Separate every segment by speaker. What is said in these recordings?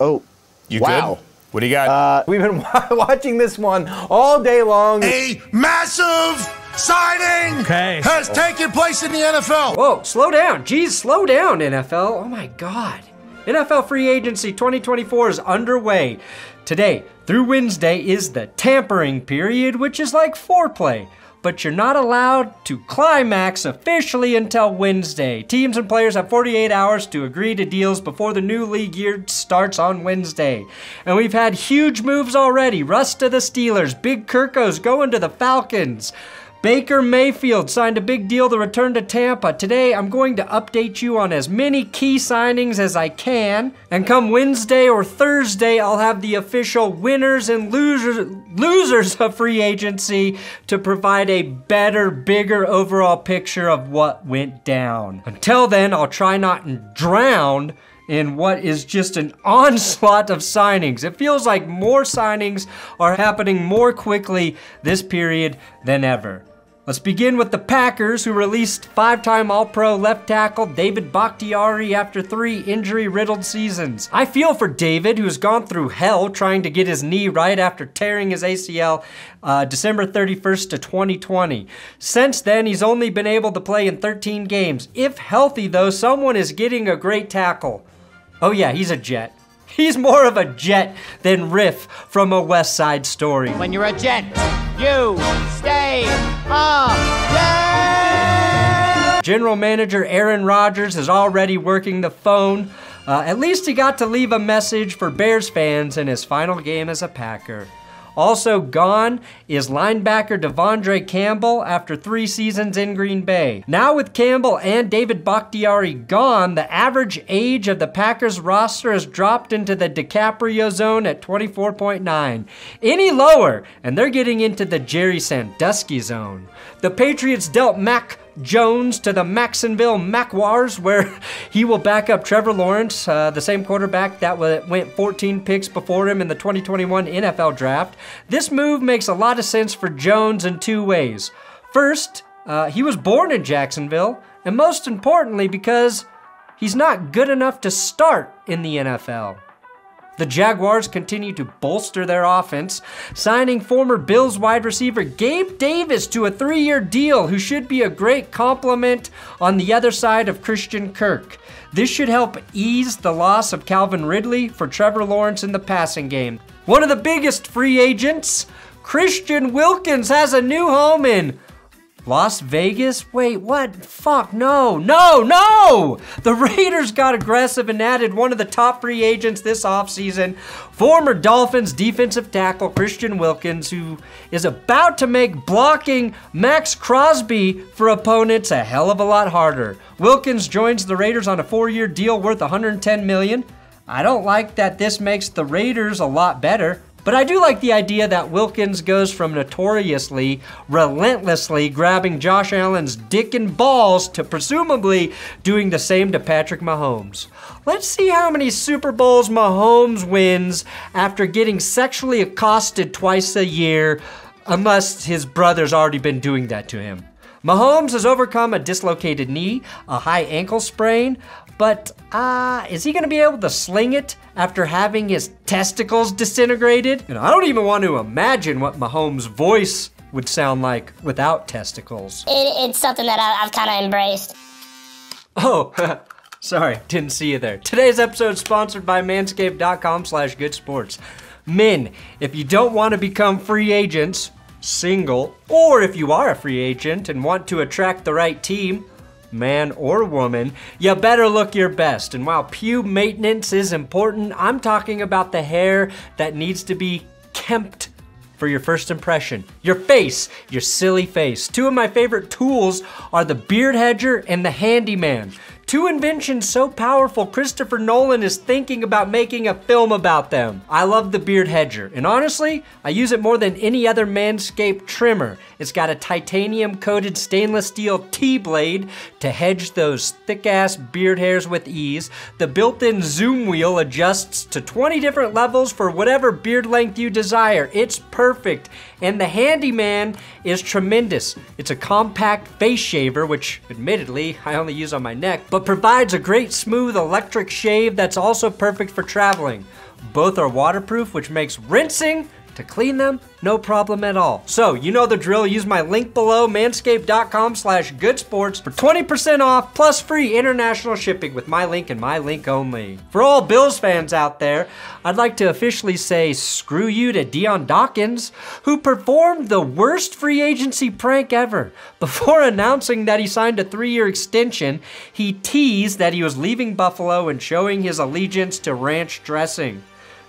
Speaker 1: Oh,
Speaker 2: You
Speaker 1: wow.
Speaker 2: good? What do you got?
Speaker 3: Uh, we've been watching this one all day long.
Speaker 4: A massive signing
Speaker 5: Okay.
Speaker 4: has oh. taken place in the NFL.
Speaker 6: Whoa, slow down. Geez, slow down, NFL. Oh my God. NFL free agency 2024 is underway. Today through Wednesday is the tampering period, which is like foreplay. But you're not allowed to climax officially until Wednesday. Teams and players have 48 hours to agree to deals before the new league year starts on Wednesday. And we've had huge moves already. Russ to the Steelers, Big Kirkos going to the Falcons. Baker Mayfield signed a big deal to return to Tampa. Today, I'm going to update you on as many key signings as I can. And come Wednesday or Thursday, I'll have the official winners and losers, losers of free agency to provide a better, bigger overall picture of what went down. Until then, I'll try not to drown in what is just an onslaught of signings. It feels like more signings are happening more quickly this period than ever. Let's begin with the Packers, who released five time All Pro left tackle David Bakhtiari after three injury riddled seasons. I feel for David, who's gone through hell trying to get his knee right after tearing his ACL uh, December 31st to 2020. Since then, he's only been able to play in 13 games. If healthy, though, someone is getting a great tackle. Oh, yeah, he's a jet. He's more of a jet than Riff from a West Side Story.
Speaker 7: When you're a jet, you stay up.
Speaker 6: General Manager Aaron Rodgers is already working the phone. Uh, at least he got to leave a message for Bears fans in his final game as a Packer. Also gone is linebacker De'Vondre Campbell after three seasons in Green Bay. Now with Campbell and David Bakhtiari gone, the average age of the Packers roster has dropped into the DiCaprio zone at 24.9. Any lower, and they're getting into the Jerry Sandusky zone. The Patriots dealt Mac Jones to the Maxonville Macwars, where he will back up Trevor Lawrence, uh, the same quarterback that went 14 picks before him in the 2021 NFL draft. This move makes a lot of sense for Jones in two ways. First, uh, he was born in Jacksonville, and most importantly, because he's not good enough to start in the NFL. The Jaguars continue to bolster their offense, signing former Bills wide receiver Gabe Davis to a three year deal, who should be a great complement on the other side of Christian Kirk. This should help ease the loss of Calvin Ridley for Trevor Lawrence in the passing game. One of the biggest free agents, Christian Wilkins, has a new home in Las Vegas? Wait, what? Fuck, no, no, no! The Raiders got aggressive and added one of the top free agents this offseason, former Dolphins defensive tackle Christian Wilkins, who is about to make blocking Maxx Crosby for opponents a hell of a lot harder. Wilkins joins the Raiders on a four year deal worth 110 million. I don't like that this makes the Raiders a lot better. But I do like the idea that Wilkins goes from notoriously, relentlessly grabbing Josh Allen's dick and balls to presumably doing the same to Patrick Mahomes. Let's see how many Super Bowls Mahomes wins after getting sexually accosted twice a year, unless his brother's already been doing that to him. Mahomes has overcome a dislocated knee, a high ankle sprain, but uh, is he going to be able to sling it after having his testicles disintegrated? And I don't even want to imagine what Mahomes' voice would sound like without testicles.
Speaker 8: It, it's something that I, I've kind of embraced.
Speaker 6: Oh, sorry, didn't see you there. Today's episode is sponsored by manscaped.com slash good sports. Men, if you don't want to become free agents, single, or if you are a free agent and want to attract the right team, man or woman, you better look your best. And while pube maintenance is important, I'm talking about the hair that needs to be kempt for your first impression. Your face, your silly face. Two of my favorite tools are the beard hedger and the handyman. Two inventions so powerful, Christopher Nolan is thinking about making a film about them. I love the beard hedger, and honestly, I use it more than any other Manscaped trimmer. It's got a titanium coated stainless steel T blade to hedge those thick ass beard hairs with ease. The built in zoom wheel adjusts to 20 different levels for whatever beard length you desire. It's perfect. And the Handyman is tremendous. It's a compact face shaver, which admittedly I only use on my neck, but provides a great smooth electric shave that's also perfect for traveling. Both are waterproof, which makes rinsing to clean them, no problem at all. So, you know the drill. Use my link below, manscaped.com slash goodsports for 20% off plus free international shipping with my link and my link only. For all Bills fans out there, I'd like to officially say screw you to Dion Dawkins, who performed the worst free agency prank ever. Before announcing that he signed a three-year extension, he teased that he was leaving Buffalo and showing his allegiance to ranch dressing.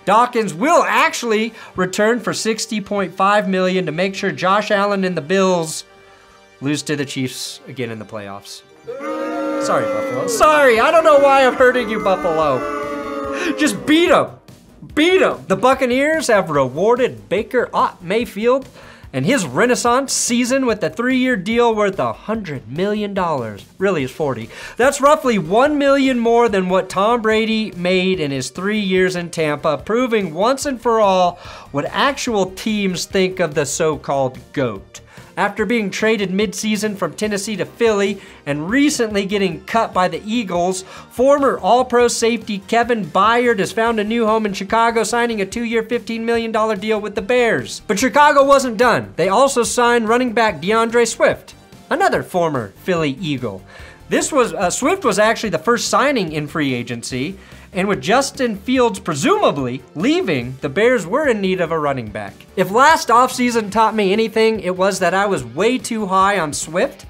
Speaker 6: Dawkins will actually return for 60.5 million to make sure Josh Allen and the Bills lose to the Chiefs again in the playoffs. Sorry, Buffalo. Sorry, I don't know why I'm hurting you, Buffalo. Just beat them. Beat them. The Buccaneers have rewarded Baker Ott Mayfield and his renaissance season with a three-year deal worth a hundred million dollars. Really is 40. That's roughly one million more than what Tom Brady made in his three years in Tampa, proving once and for all what actual teams think of the so-called GOAT after being traded midseason from Tennessee to Philly and recently getting cut by the Eagles, former All Pro safety Kevin Byard has found a new home in Chicago, signing a two year, $15 million deal with the Bears. But Chicago wasn't done. They also signed running back D'Andre Swift, another former Philly Eagle. This was uh, Swift was actually the first signing in free agency, and with Justin Fields presumably leaving, the Bears were in need of a running back. If last offseason taught me anything, it was that I was way too high on Swift.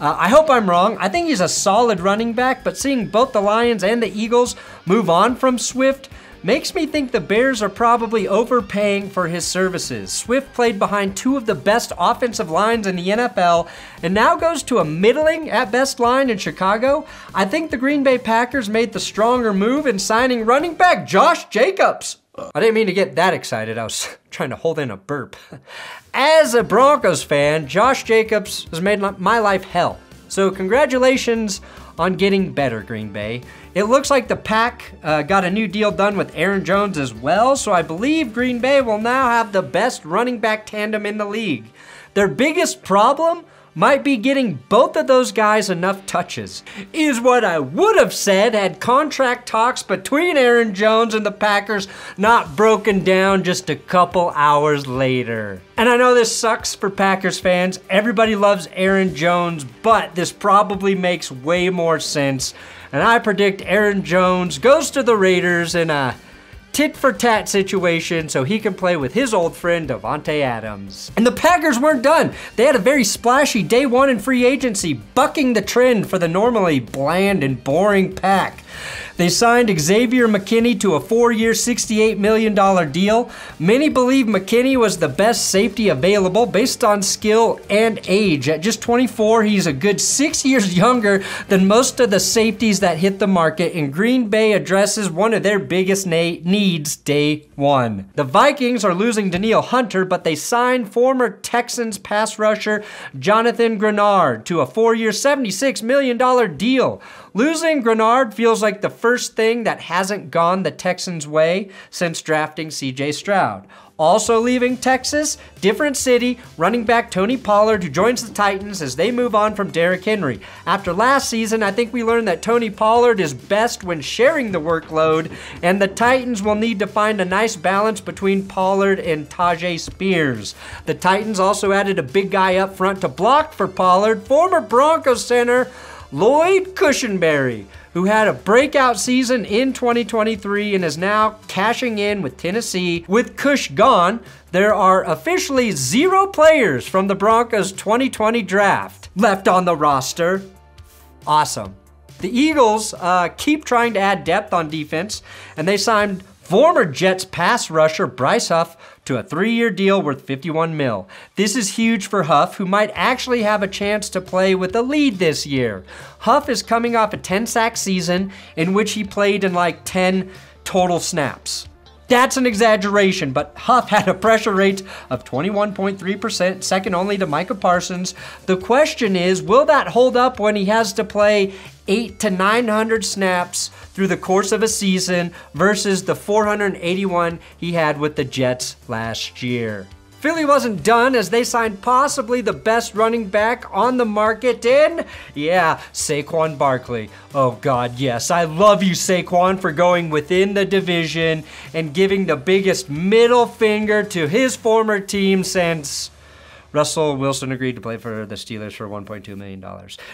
Speaker 6: Uh, I hope I'm wrong. I think he's a solid running back, but seeing both the Lions and the Eagles move on from Swift makes me think the Bears are probably overpaying for his services. Swift played behind two of the best offensive lines in the NFL and now goes to a middling at best line in Chicago. I think the Green Bay Packers made the stronger move in signing running back Josh Jacobs. I didn't mean to get that excited. I was trying to hold in a burp. As a Broncos fan, Josh Jacobs has made my life hell. So, congratulations on getting better, Green Bay. It looks like the Pack uh, got a new deal done with Aaron Jones as well, so I believe Green Bay will now have the best running back tandem in the league. Their biggest problem might be getting both of those guys enough touches, is what I would have said had contract talks between Aaron Jones and the Packers not broken down just a couple hours later. And I know this sucks for Packers fans. Everybody loves Aaron Jones, but this probably makes way more sense. And I predict Aaron Jones goes to the Raiders in a tit for tat situation so he can play with his old friend Davante Adams. And the Packers weren't done. They had a very splashy day one in free agency, bucking the trend for the normally bland and boring pack. They signed Xavier McKinney to a four year, $68 million deal. Many believe McKinney was the best safety available based on skill and age. At just 24, he's a good six years younger than most of the safeties that hit the market, and Green Bay addresses one of their biggest needs day one. The Vikings are losing Danielle Hunter, but they signed former Texans pass rusher Jonathan Greenard to a four year, $76 million deal. Losing Greenard feels like the first thing that hasn't gone the Texans' way since drafting CJ Stroud. Also leaving Texas, different city, running back Tony Pollard, who joins the Titans as they move on from Derrick Henry. After last season, I think we learned that Tony Pollard is best when sharing the workload, and the Titans will need to find a nice balance between Pollard and Tyjae Spears. The Titans also added a big guy up front to block for Pollard, former Broncos center Lloyd Cushenberry, who had a breakout season in 2023 and is now cashing in with Tennessee. With Cush gone, there are officially zero players from the Broncos 2020 draft left on the roster. Awesome. The Eagles uh, keep trying to add depth on defense, and they signed former Jets pass rusher Bryce Huff to a three-year deal worth 51 mil. This is huge for Huff, who might actually have a chance to play with the lead this year. Huff is coming off a 10-sack season in which he played in like 10 total snaps. That's an exaggeration, but Huff had a pressure rate of 21.3%, second only to Micah Parsons. The question is, will that hold up when he has to play 8 to 900 snaps through the course of a season versus the 481 he had with the Jets last year? Philly wasn't done as they signed possibly the best running back on the market in, yeah, Saquon Barkley. Oh God, yes, I love you, Saquon, for going within the division and giving the biggest middle finger to his former team since Russell Wilson agreed to play for the Steelers for $1.2 million.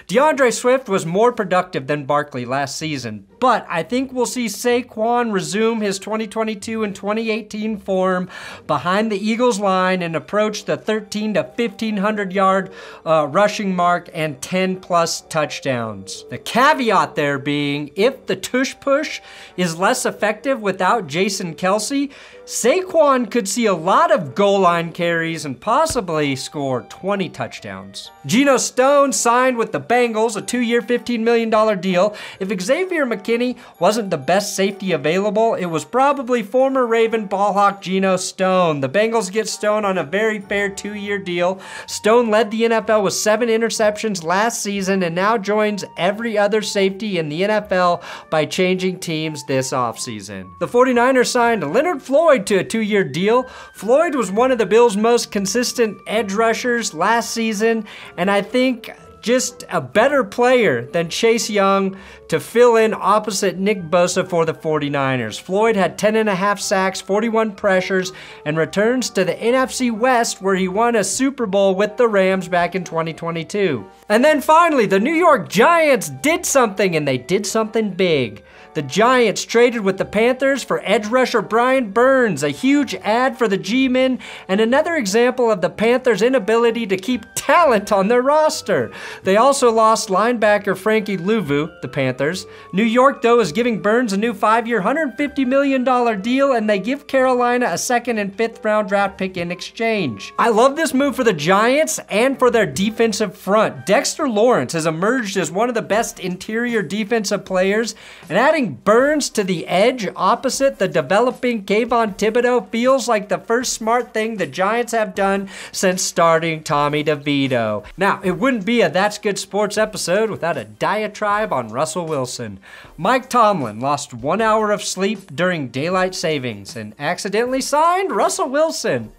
Speaker 6: D'Andre Swift was more productive than Barkley last season, but I think we'll see Saquon resume his 2022 and 2018 form behind the Eagles line and approach the 13 to 1500 yard uh, rushing mark and 10 plus touchdowns. The caveat there being if the tush push is less effective without Jason Kelce, Saquon could see a lot of goal line carries and possibly score 20 touchdowns. Geno Stone signed with the Bengals a two year, $15 million deal. If Xavier McKinney wasn't the best safety available, it was probably former Raven ballhawk Geno Stone. The Bengals get Stone on a very fair two year deal. Stone led the NFL with seven interceptions last season and now joins every other safety in the NFL by changing teams this offseason. The 49ers signed Leonard Floyd to a two year deal. Floyd was one of the Bills' most consistent edge rushers last season, and I think just a better player than Chase Young to fill in opposite Nick Bosa for the 49ers. Floyd had 10 and a half sacks, 41 pressures, and returns to the NFC West where he won a Super Bowl with the Rams back in 2022. And then finally, the New York Giants did something and they did something big. The Giants traded with the Panthers for edge rusher Brian Burns, a huge ad for the G Men, and another example of the Panthers' inability to keep talent on their roster. They also lost linebacker Frankie Luvu, the Panthers. New York, though, is giving Burns a new five year, $150 million deal, and they give Carolina a second and fifth round draft pick in exchange. I love this move for the Giants and for their defensive front. Dexter Lawrence has emerged as one of the best interior defensive players, and adding Burns to the edge opposite the developing Kayvon Thibodeaux feels like the first smart thing the Giants have done since starting Tommy DeVito. Now, it wouldn't be a That's Good Sports episode without a diatribe on Russell Wilson. Mike Tomlin lost one hour of sleep during daylight savings and accidentally signed Russell Wilson.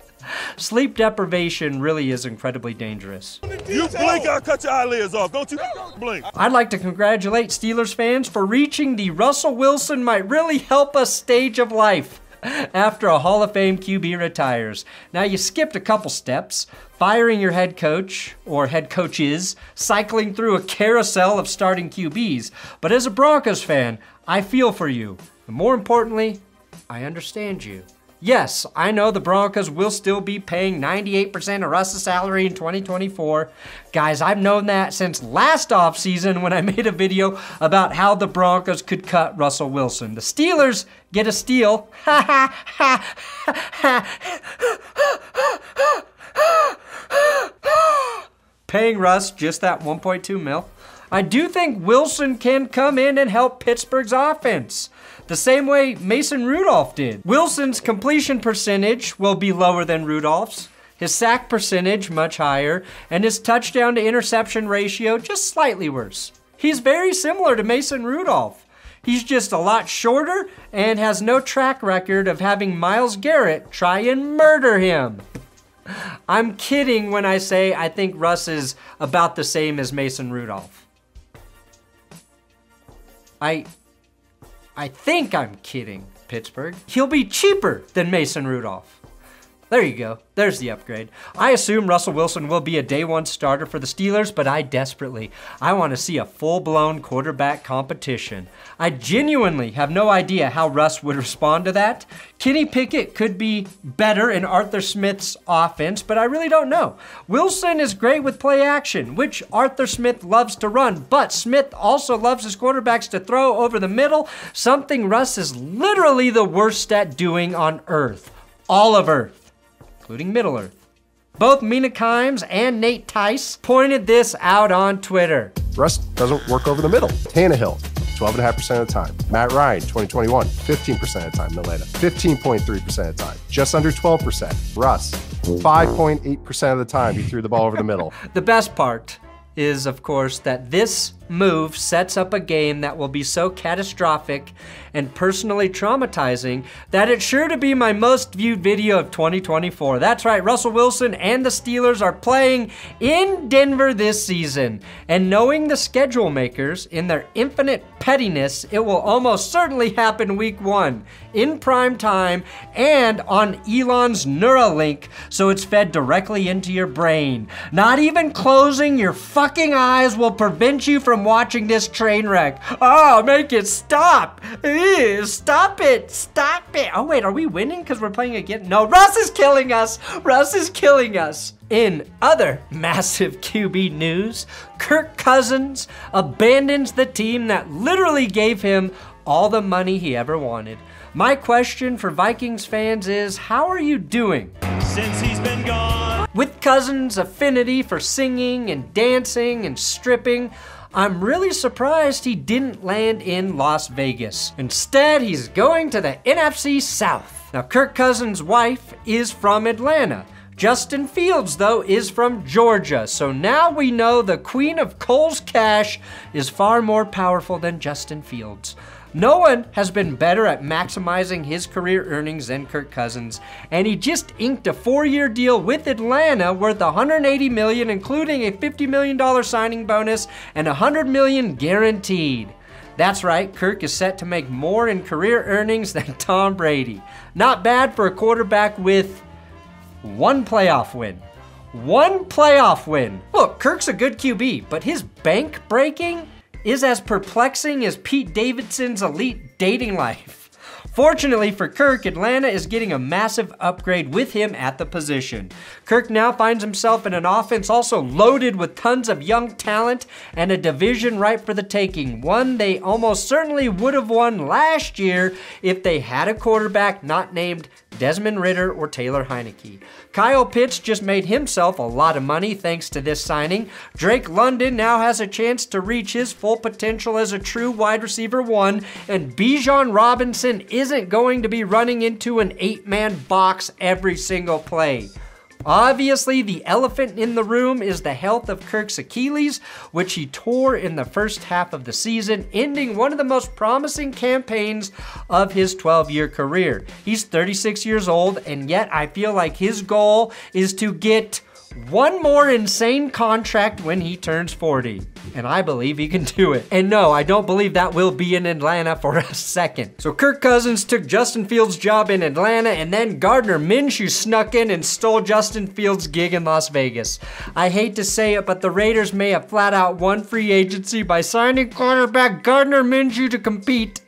Speaker 6: Sleep deprivation really is incredibly dangerous.
Speaker 1: You blink, I'll cut your eyelids off. Don't you blink.
Speaker 6: I'd like to congratulate Steelers fans for reaching the Russell Wilson might really help us stage of life after a Hall of Fame QB retires. Now, you skipped a couple steps, firing your head coach or head coaches, cycling through a carousel of starting QBs. But as a Broncos fan, I feel for you. And more importantly, I understand you. Yes, I know the Broncos will still be paying 98% of Russ's salary in 2024. Guys, I've known that since last offseason when I made a video about how the Broncos could cut Russell Wilson. The Steelers get a steal. Paying Russ just that 1.2 mil. I do think Wilson can come in and help Pittsburgh's offense the same way Mason Rudolph did. Wilson's completion percentage will be lower than Rudolph's, his sack percentage much higher, and his touchdown to interception ratio just slightly worse. He's very similar to Mason Rudolph. He's just a lot shorter and has no track record of having Myles Garrett try and murder him. I'm kidding when I say I think Russ is about the same as Mason Rudolph. I I think I'm kidding, Pittsburgh. He'll be cheaper than Mason Rudolph. There you go. There's the upgrade. I assume Russell Wilson will be a day one starter for the Steelers, but I desperately, I want to see a full-blown quarterback competition. I genuinely have no idea how Russ would respond to that. Kenny Pickett could be better in Arthur Smith's offense, but I really don't know. Wilson is great with play action, which Arthur Smith loves to run, but Smith also loves his quarterbacks to throw over the middle, something Russ is literally the worst at doing on earth. All of earth including Middle Earth. Both Mina Kimes and Nate Tice pointed this out on Twitter.
Speaker 2: Russ doesn't work over the middle. Tannehill, 12.5% of the time. Matt Ryan, 2021, 15% of the time Atlanta. 15.3% of the time. Just under 12%. Russ, 5.8% of the time he threw the ball over the middle.
Speaker 6: the best part is, of course, that this move sets up a game that will be so catastrophic and personally traumatizing that it's sure to be my most viewed video of 2024. That's right, Russell Wilson and the Steelers are playing in Denver this season. And knowing the schedule makers in their infinite pettiness, it will almost certainly happen week one in prime time and on Elon's Neuralink, so it's fed directly into your brain. Not even closing your fucking eyes will prevent you from watching this train wreck. Oh, make it stop! Ew, stop it! Stop it! Oh, wait, are we winning because we're playing again? No, Russ is killing us! Russ is killing us! In other massive QB news, Kirk Cousins abandons the team that literally gave him all the money he ever wanted. My question for Vikings fans is how are you doing?
Speaker 1: Since he's been gone.
Speaker 6: With Cousins' affinity for singing and dancing and stripping, I'm really surprised he didn't land in Las Vegas. Instead, he's going to the NFC South. Now, Kirk Cousins' wife is from Atlanta. Justin Fields, though, is from Georgia. So now we know the Queen of Cole's Cash is far more powerful than Justin Fields. No one has been better at maximizing his career earnings than Kirk Cousins, and he just inked a four-year deal with Atlanta worth 180 million, including a 50 million dollar signing bonus and 100 million guaranteed. That's right, Kirk is set to make more in career earnings than Tom Brady. Not bad for a quarterback with one playoff win. One playoff win. Look, Kirk's a good QB, but his bank breaking is as perplexing as Pete Davidson's elite dating life. Fortunately for Kirk, Atlanta is getting a massive upgrade with him at the position. Kirk now finds himself in an offense also loaded with tons of young talent and a division ripe for the taking, one they almost certainly would have won last year if they had a quarterback not named Desmond Ridder or Taylor Heinicke. Kyle Pitts just made himself a lot of money thanks to this signing. Drake London now has a chance to reach his full potential as a true wide receiver one, and Bijan Robinson isn't going to be running into an eight man box every single play. Obviously, the elephant in the room is the health of Kirk's Achilles, which he tore in the first half of the season, ending one of the most promising campaigns of his 12 year career. He's 36 years old, and yet I feel like his goal is to get one more insane contract when he turns 40. And I believe he can do it. And no, I don't believe that will be in Atlanta for a second. So Kirk Cousins took Justin Fields' job in Atlanta, and then Gardner Minshew snuck in and stole Justin Fields' gig in Las Vegas. I hate to say it, but the Raiders may have flat out won free agency by signing quarterback Gardner Minshew to compete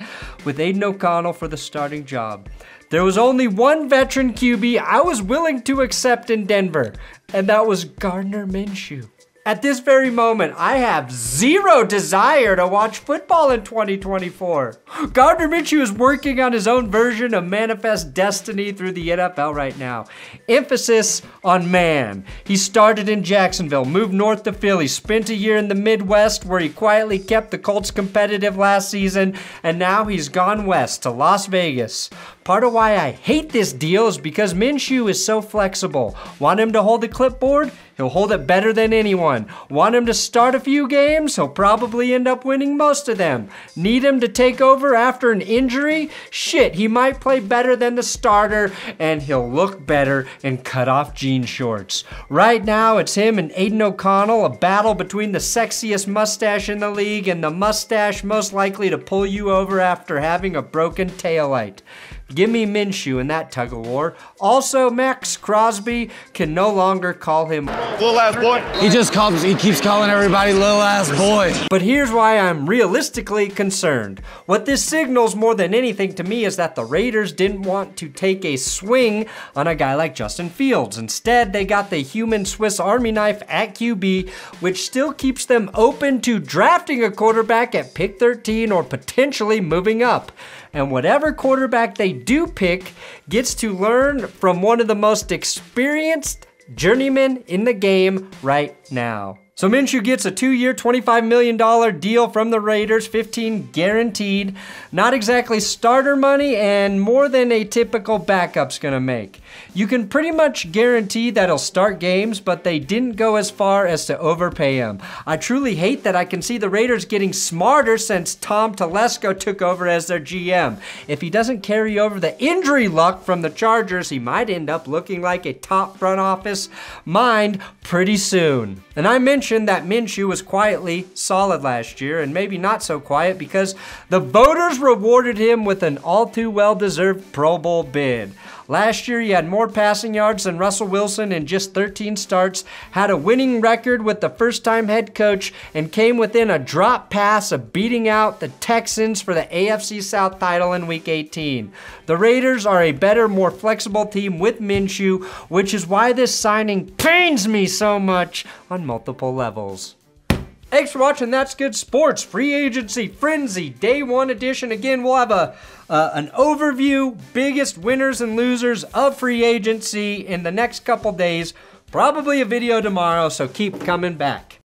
Speaker 6: with Aidan O'Connell for the starting job. There was only one veteran QB I was willing to accept in Denver, and that was Gardner Minshew. At this very moment, I have zero desire to watch football in 2024. Gardner Minshew is working on his own version of Manifest Destiny through the NFL right now. Emphasis on man. He started in Jacksonville, moved north to Philly, spent a year in the Midwest where he quietly kept the Colts competitive last season, and now he's gone west to Las Vegas. Part of why I hate this deal is because Minshew is so flexible. Want him to hold the clipboard? He'll hold it better than anyone. Want him to start a few games? He'll probably end up winning most of them. Need him to take over after an injury? Shit, he might play better than the starter and he'll look better in cut off jean shorts. Right now, it's him and Aidan O'Connell, a battle between the sexiest mustache in the league and the mustache most likely to pull you over after having a broken taillight. Give me Minshew in that tug of war. Also, Maxx Crosby can no longer call him
Speaker 1: Little ass boy.
Speaker 5: He just calls, he keeps calling everybody little ass boy.
Speaker 6: But here's why I'm realistically concerned. What this signals more than anything to me is that the Raiders didn't want to take a swing on a guy like Justin Fields. Instead, they got the human Swiss Army knife at QB, which still keeps them open to drafting a quarterback at pick 13 or potentially moving up. And whatever quarterback they do pick gets to learn from one of the most experienced journeymen in the game right now. So Minshew gets a two-year, $25 million deal from the Raiders, 15 guaranteed. Not exactly starter money and more than a typical backup's gonna make. You can pretty much guarantee that he'll start games, but they didn't go as far as to overpay him. I truly hate that I can see the Raiders getting smarter since Tom Telesco took over as their GM. If he doesn't carry over the injury luck from the Chargers, he might end up looking like a top front office mind pretty soon. And I mentioned that Minshew was quietly solid last year, and maybe not so quiet because the voters rewarded him with an all too well deserved Pro Bowl bid. Last year, he had more passing yards than Russell Wilson in just 13 starts, had a winning record with the first time head coach, and came within a drop pass of beating out the Texans for the AFC South title in Week 18. The Raiders are a better, more flexible team with Minshew, which is why this signing pains me so much on multiple levels. Thanks for watching That's Good Sports Free Agency Frenzy Day 1 edition. Again, we'll have a uh, an overview, biggest winners and losers of free agency in the next couple days. Probably a video tomorrow, so keep coming back.